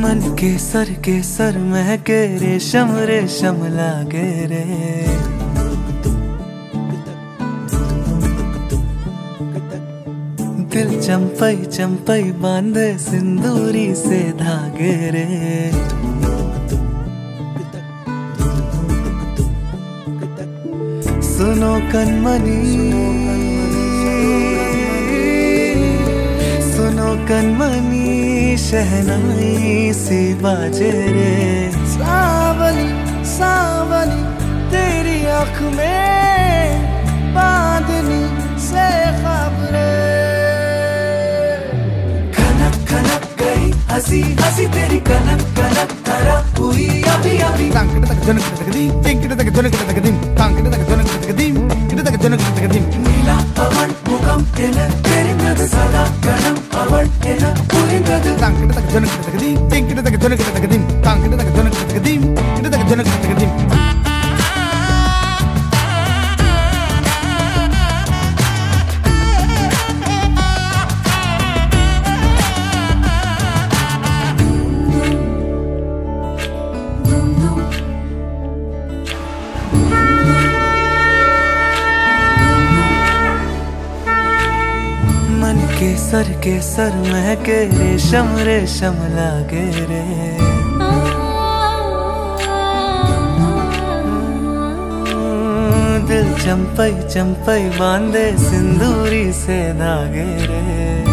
मन के सर के सर महके रेशम रेशम लागे रे। दिल चंपई चंपई बांधे, सिंदूरी से धागे रे। सुनो कनमनी। सुनो कनमनी। शहनाई से बाजे रे सावनी सावनी तेरी आँख में बांधनी से खबरे। कनक कनक गई, हँसी हँसी तेरी कनक कनक धरा हुई, अभी अभी। टांगटे तक जनक तक दी टिंगटे तक जनक तक दी टांगटे तक जनक तक दी इटे तक जनक तक दी नीला पवन मुगम तेरे तेरे नद सदा कनम Dank je dat ik het doen, dat ik het doen, dat dat ik het doen, dat dat ik het सर के सर महके रेशम रेशम लागे रे। दिल चंपई चंपई बांधे, सिंदूरी से धागे रे।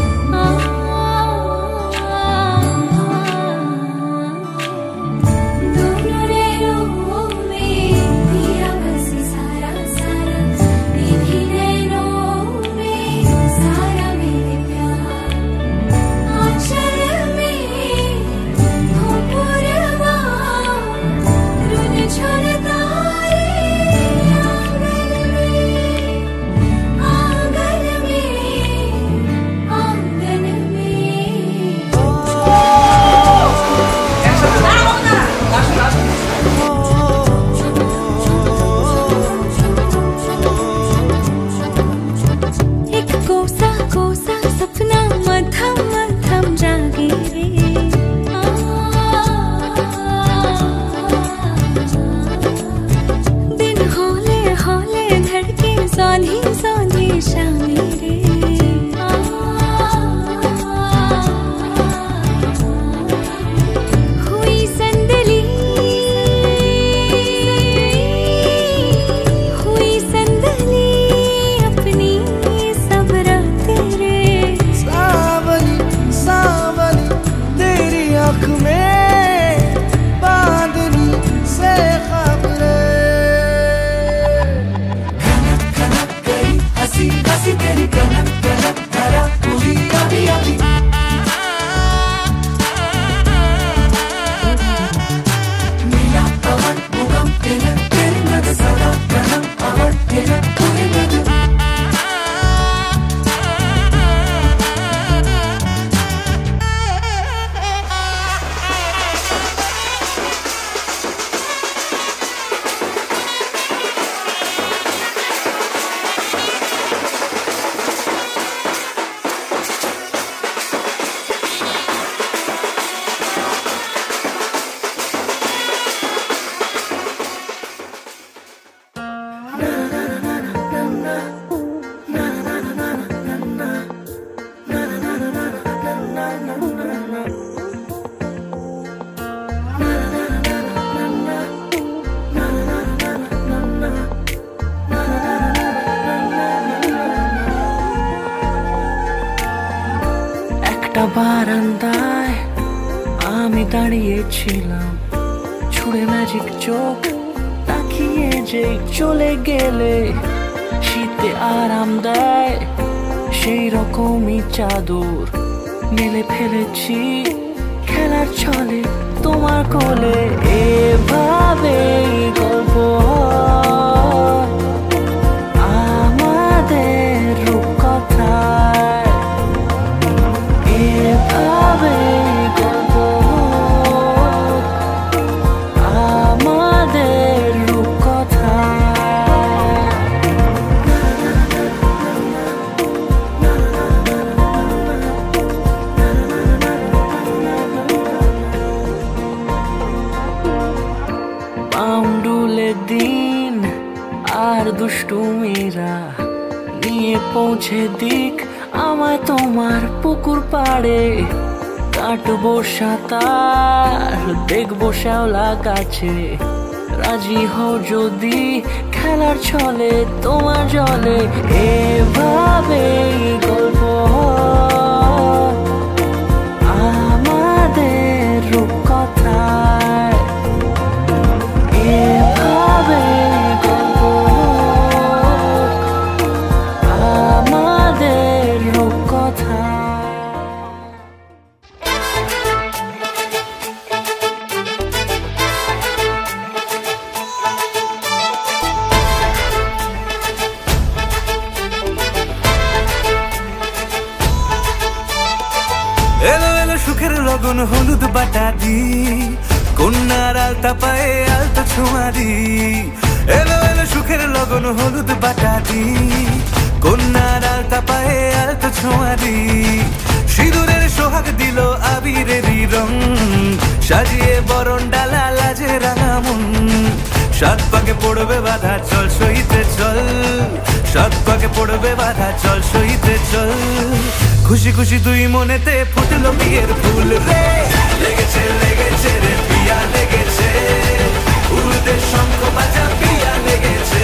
কাটবো সাঁতার, দেখব শ্যাওলা গাছে। রাজি হও যদি খেলার ছলে, তোমার জলে। এভাবে গল্প আমাদের কন্যার আলতা পায়ে আলতা ছোঁয়া দি সিঁদুরের সোহাগ দিল আবিরেরই রং। সাজিয়ে বরণ ডালা লাজে রাঙা মন। সাত পাকে পড়বে বাধা, চল সইতে চল। সাত পাকে পড়বে বাধা, চল সইতে চল। খুশি খুশি দুই মনেতে ফুটলো বিয়ের ফুল রে। লেগেছে লেগেছে রে, পিয়া লেগেছে। উড়তে শঙ্খ বাজা, পিয়া লেগেছে।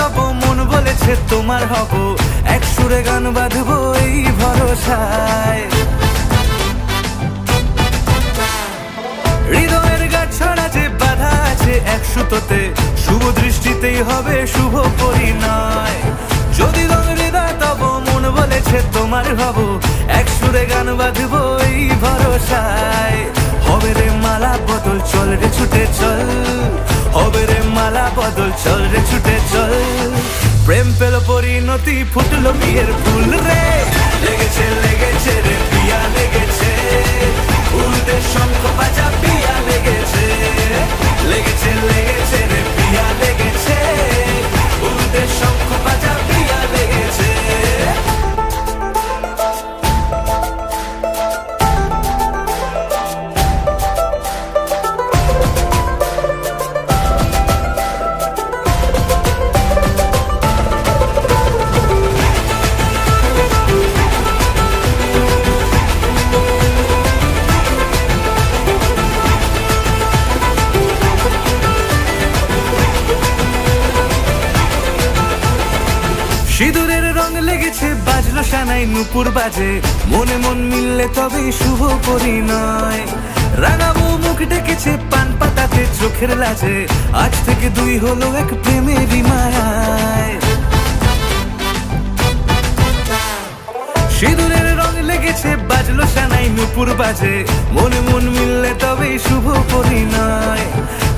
তব মন বলেছে তোমার হব। এক সুরে গান বাঁধবো এই ভরসায়। হৃদয়ের গাছড়া যে বাধা আছে এক সুতোতে। শুভ দৃষ্টিতেই হবে শুভ পরিণয়। যদি হৃদয় তব মন বলেছে তোমার হব। এক সুরে গান বাঁধবো এই ভরসায়। হবে রে মালা বদল, চল রে ছুটে চল। হবে রে মালা বদল, চল রে, ছুটে চল। প্রেম পেল পরিণতি, ফুটলো বিয়ের ফুল রে। লেগেছে লেগেছে রে পিয়া লেগেছে। উল্টে শঙ্খ বাজা পিয়া লেগেছে। লেগেছে লেগেছে নুপুর বাজে। মনে মন মিললে তবে শুভ পরিণয়। রাঙাবো মুখ ডেকেছে পান পাতাতে চোখের লাজে। আজ থেকে দুই হলো এক প্রেমেরই মায়ায়। সিঁদুরের রং লেগেছে, বাজলো সানাই নুপুর বাজে। মনে মন মিললে তবেই শুভ পরিণয়।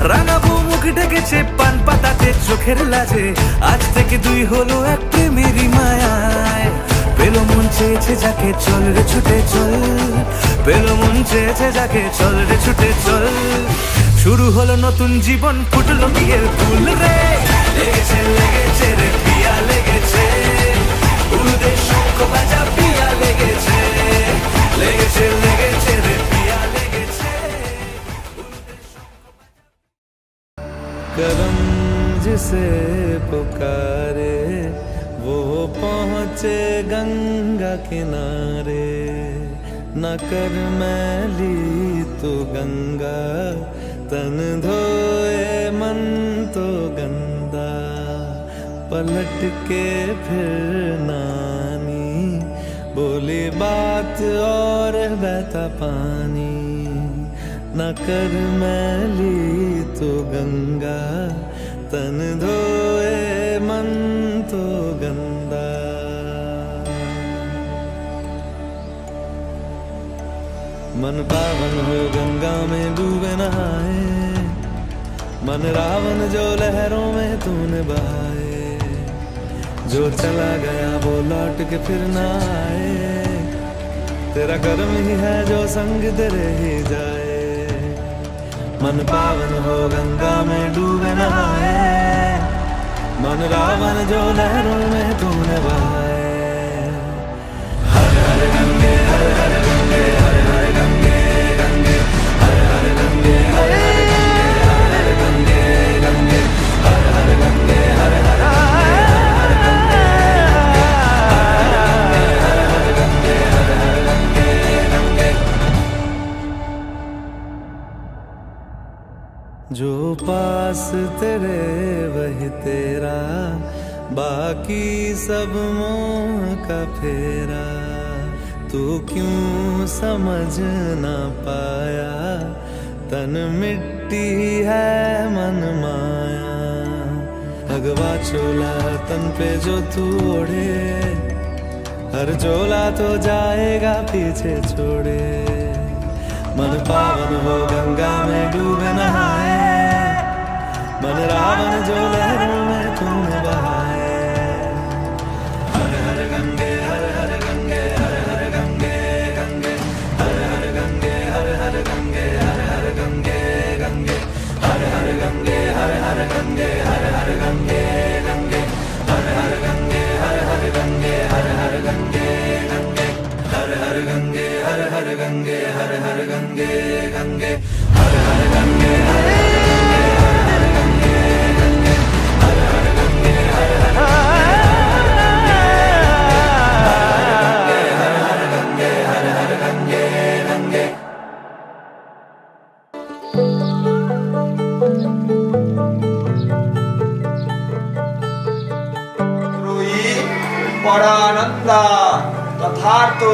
রাঙাবো মুখ ডেকেছে পান পাতাতে চোখের লাজে। আজ থেকে দুই হলো এক প্রেমেরই মায়ায়। পেলো মন চেয়েছে যাকে চল রে ছুটে চল পেলো মন চেয়েছে যাকে চল রে ছুটে চল শুরু হলো নতুন জীবন ফুটলো বিয়ের ফুল রে লেগেছে লেগেছে রে পিয়া লেগেছে উলুদে শঙ্খ বাজা পিয়া লেগেছে লেগেছে লেগেছে রে পিয়া লেগেছে करम जिसे पुकारे वो पहुँचे गंगा किनारे, न कर मैली तो गंगा, तन धोए मन तो गंदा, पलट के फिर नानी, बोली बात और बहता पानी, न कर मैली तो गंगा, तन धोए मन तो गंदा। मन पावन हो गंगा में डूबे नहाए। मन रावण जो लहरों में तूने बहाए। जो चला गया वो लौट के फिर ना आए। तेरा कर्म ही है जो संग तेरे ही जाए। मन पावन हो गंगा में डूबे नहाए। मन रावण जो लहरों में तूने बहाए। जो पास तेरे, वही तेरा। बाकी सब मोह का फेरा। तू क्यों समझ ना पाया? तन मिट्टी है मन माया। भगवा चोला तन पे जो तू ओढ़े, हर चोला तो जाएगा पीछे छोड़े। मन पावन हो गंगा में डूब नहाए। मन रावण जो लहरों में तुम बहाए। गंगे गंगे हर हर गंगे हर ब्रूहि परानन्द तथार्तो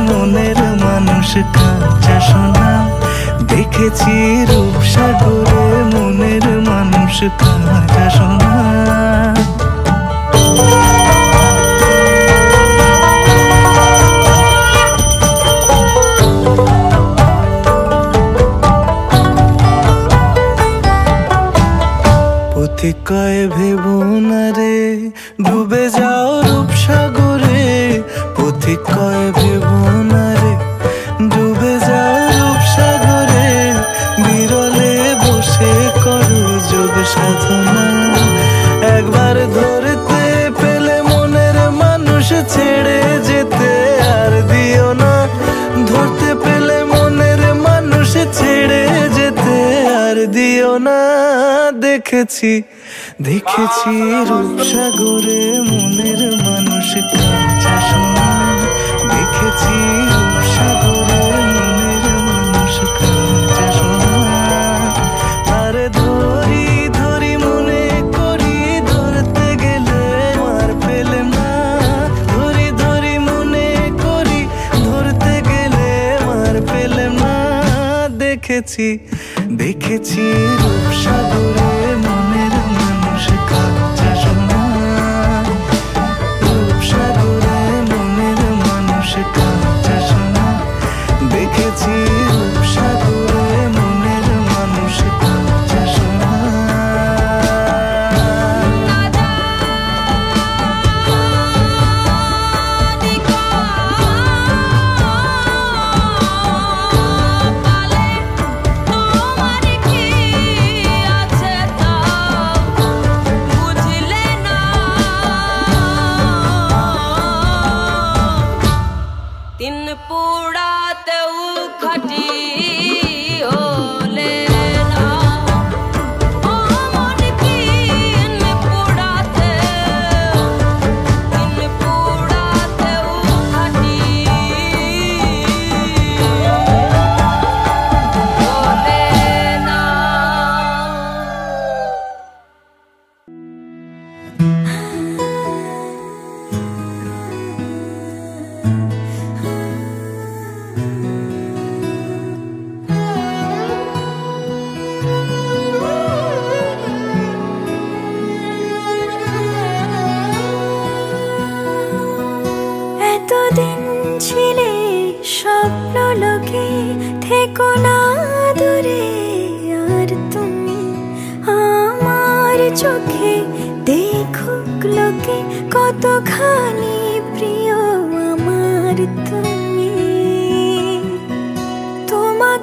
মানুষ কাঁচা সোনা দেখেছি রূপসাগরে মনের মানুষ কাঁচা সোনা। কয় ভেব না দেখেছি দেখেছি রূপসাগরে মনের মানুষ দেখেছি রূপসাগরে ধরি ধরি মনে করি, ধরতে গেলে পেলে না। ধরি ধরি মনে করি, ধরতে গেলে না। দেখেছি দেখেছি রূপসাগরে মনের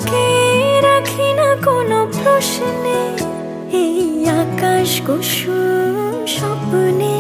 তোকে রাখি না কোনো প্রশ্নে এই আকাশ কুসুম স্বপ্নে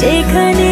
যেখানে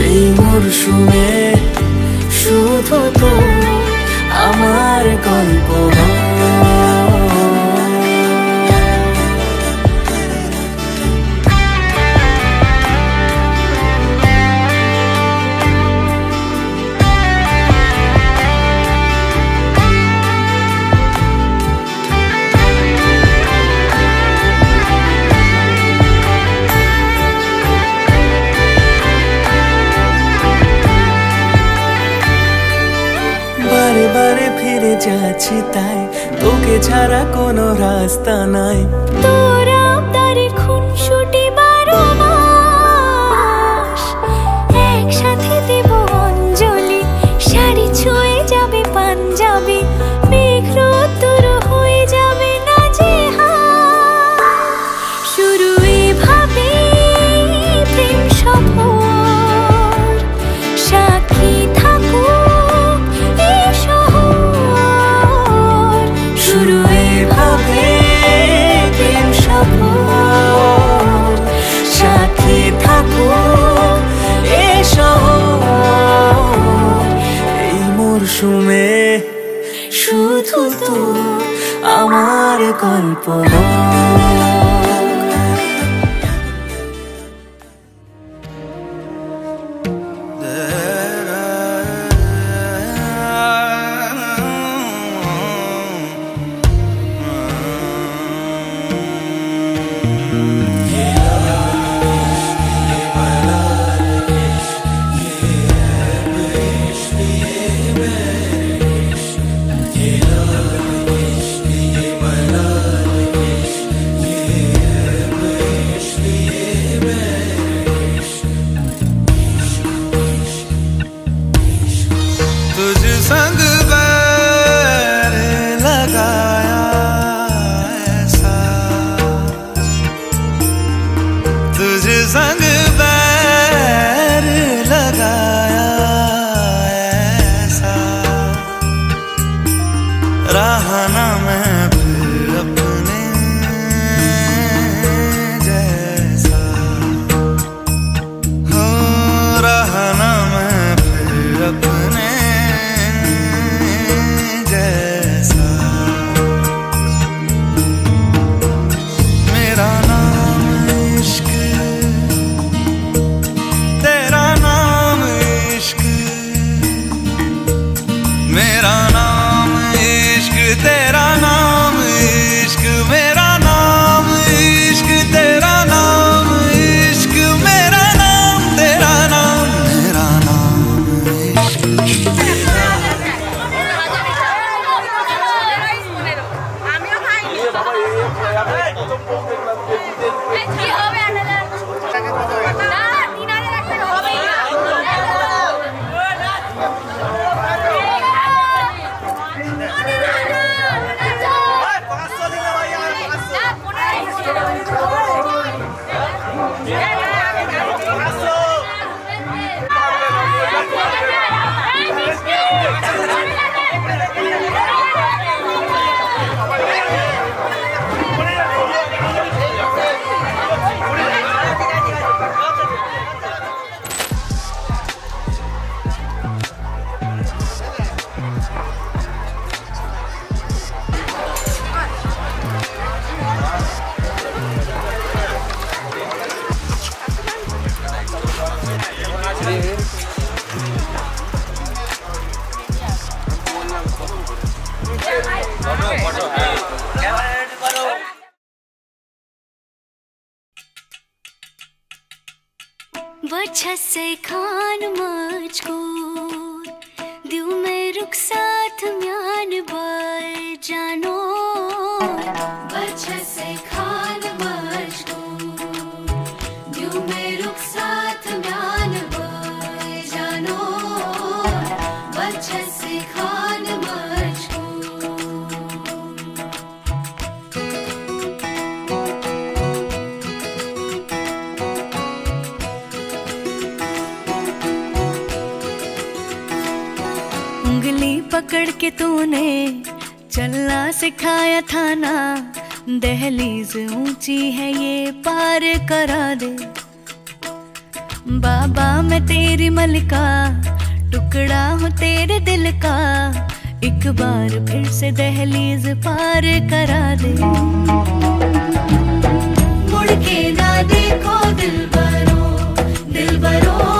এই মরশুমে শুধু তো আমার গল্প হয়। গেছে তাই তোকে ছাড়া কোনো রাস্তা নাই। তোর মৌসুমে শুধু তো আমার গল্প। है थाना, दहलीज ऊँची है ये, पार करा दे। बाबा, मैं तेरी मलिका, टुकड़ा हूँ तेरे दिल का। एक बार फिर से दहलीज पार करा दे। मुड़ के ना देखो, दिल भरो दिल भरो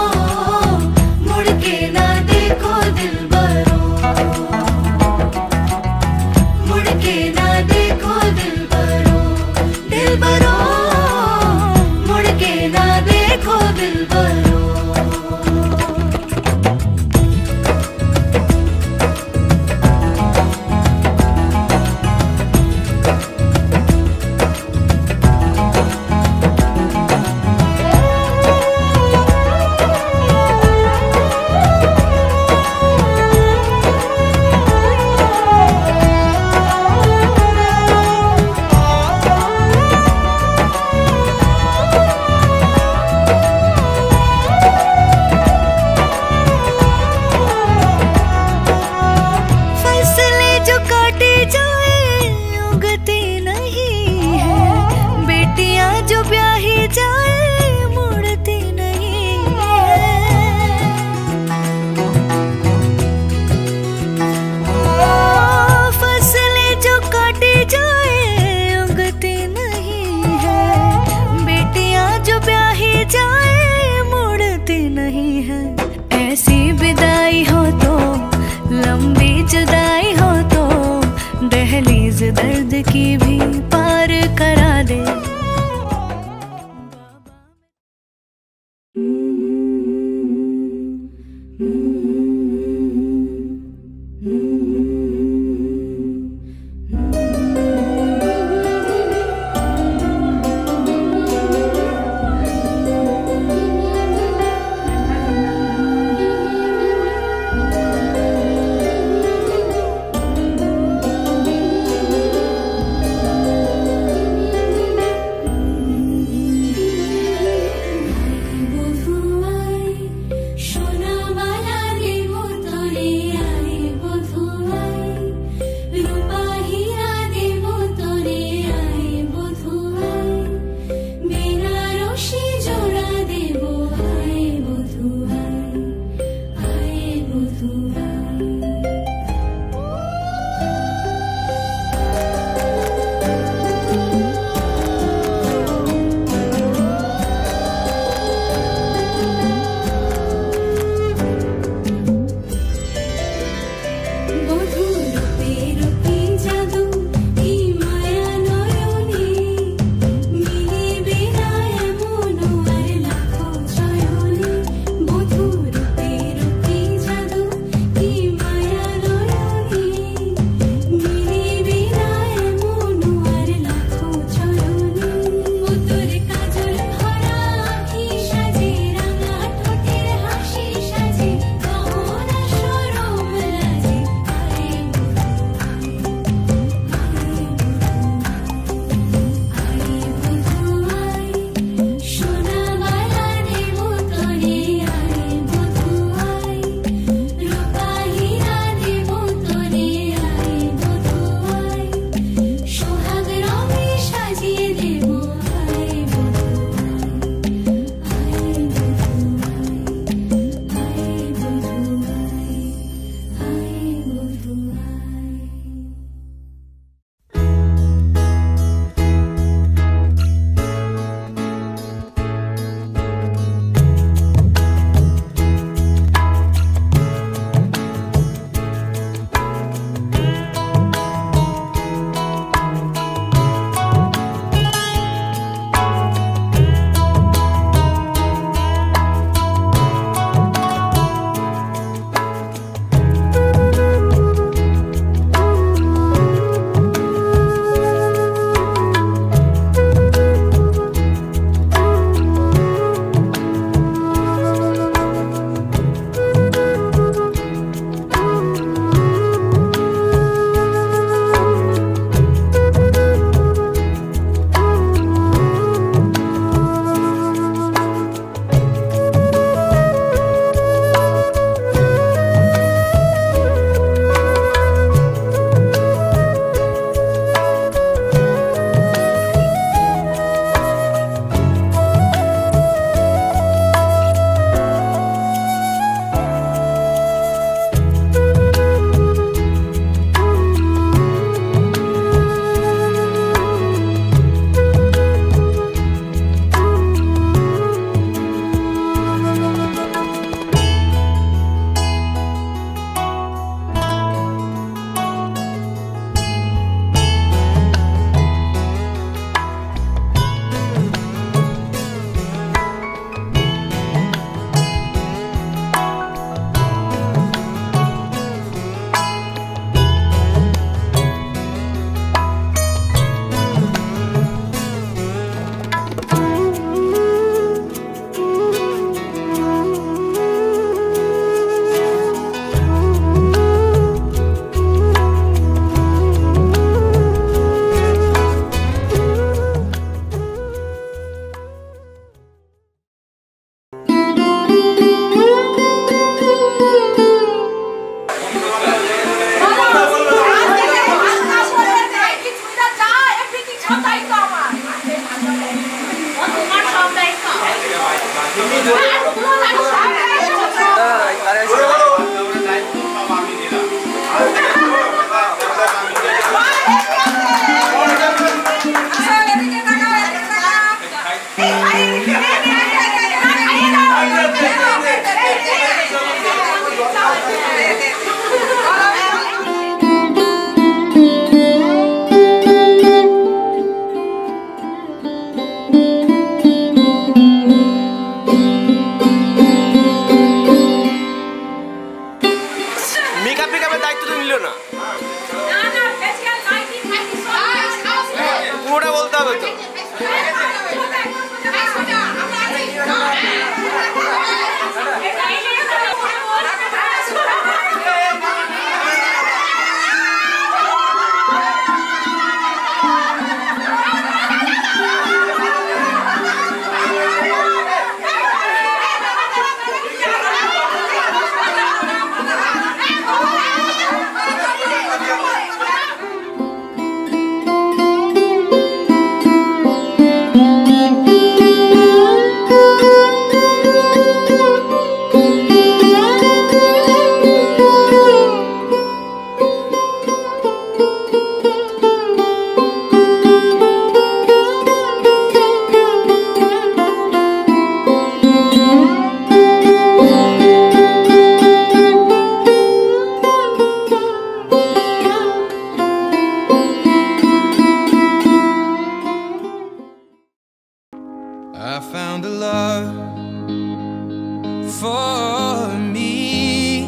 for me.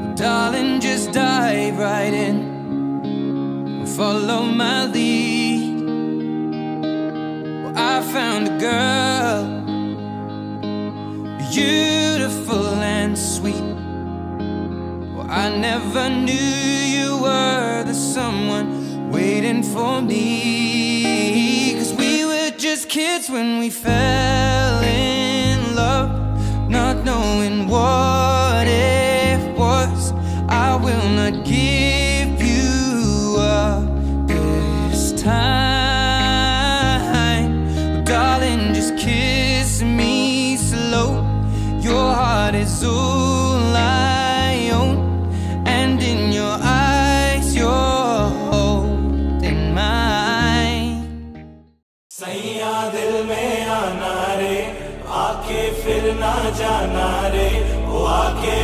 Well, darling, just dive right in. Follow my lead. Well, I found a girl, beautiful and sweet. Well, I never knew you were the someone waiting for me. Cause we were just kids when we fell. না জানা রে ও আগে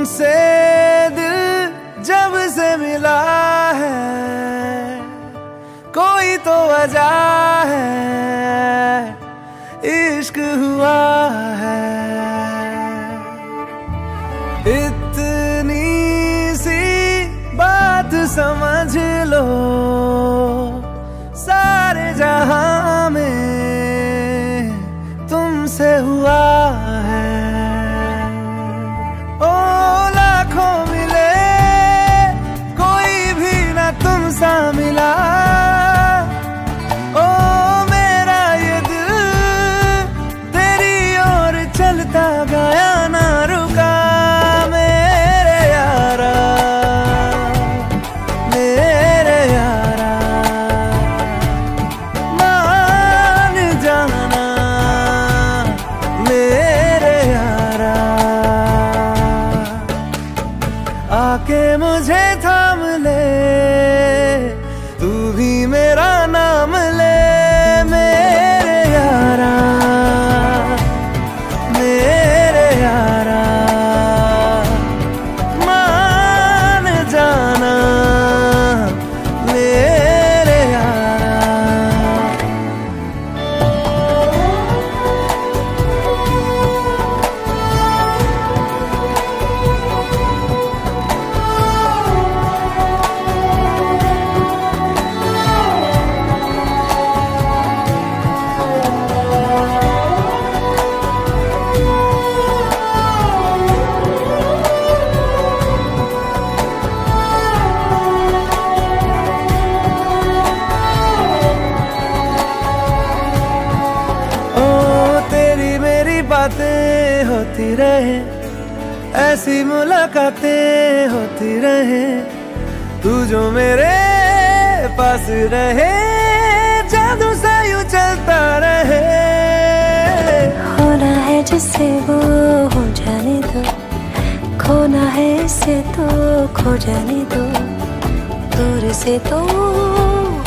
तुमसे दिल जब से मिला है, कोई तो वजह है, इश्क हुआ है। इतनी सी बात समझ लो। ऐसी मुलाकातें होती रहे। तू जो मेरे पास रहे जादू सा यूँ चलता रहे। होना है जिससे वो हो जाने दो। खोना है इसे तो खो जाने दो। दूर से तो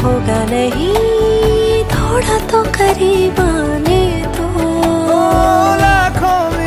होगा नहीं थोड़ा तो करीब आने दो। लाखों मिले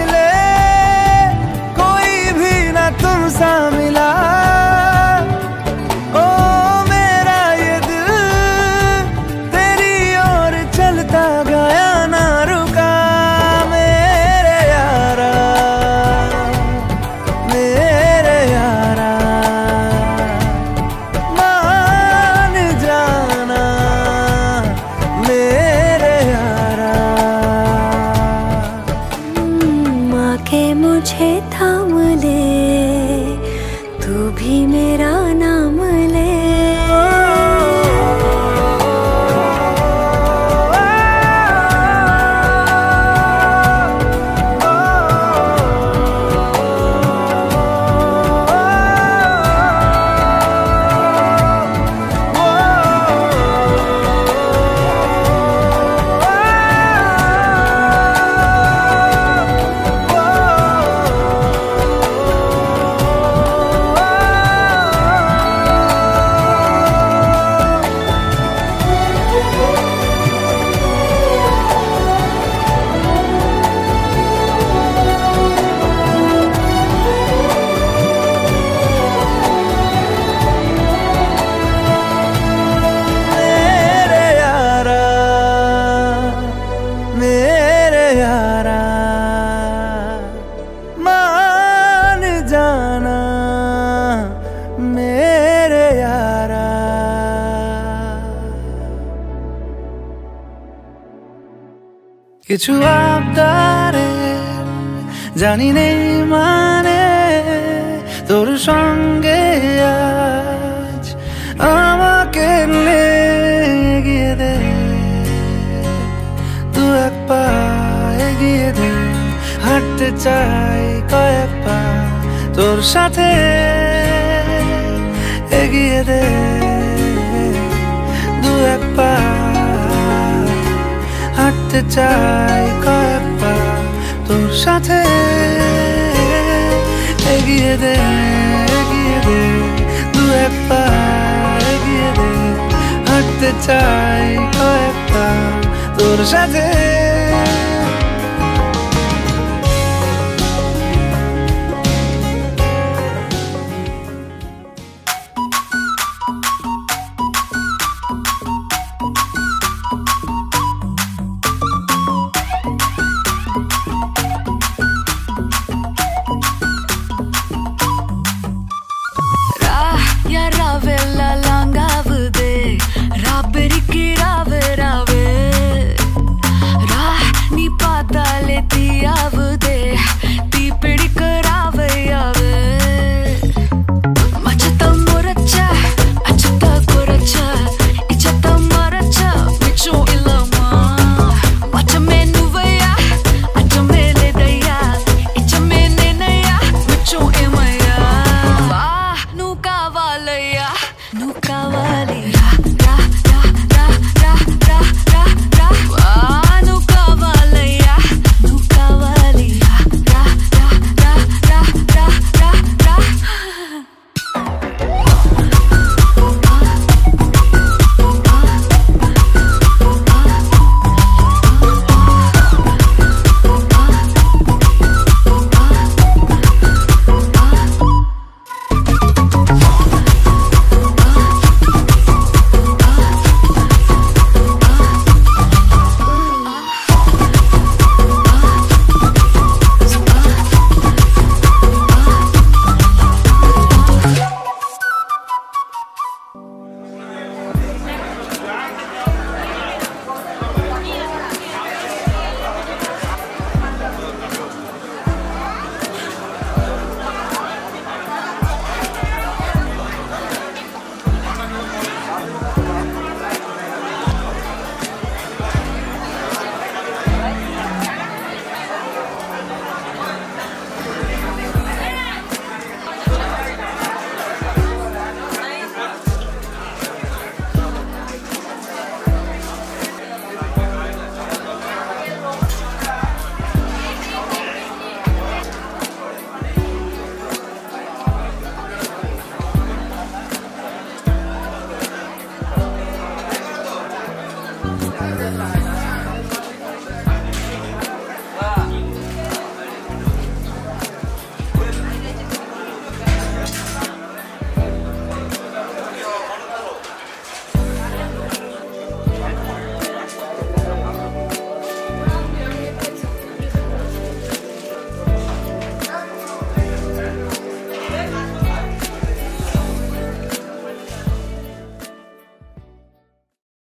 কিছু আবদারে জানি নেই মানে তোর সঙ্গে আজ আমাকে লেগিয়ে দে। দু এক পা এগিয়ে দে, হাঁটতে চাই কয়েক পা তোর সাথে এগিয়ে দে। দু এক পা হাঁটতে চাই কয়েকবার তোর সাথে। এগিয়ে দে এগিয়ে দে, দু একবার এগিয়ে দে। হাঁটতে চাই কয়েকবার তোর সাথে।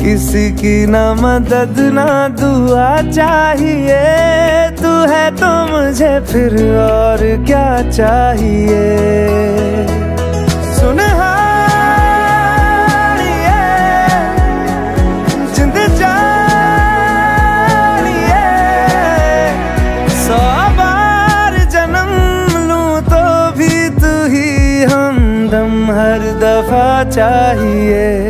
किसी की ना मदद, ना दुआ चाहिए। तू है तो मुझे फिर और क्या चाहिए? लूँ तो भी हर दफ़ा चाहिए।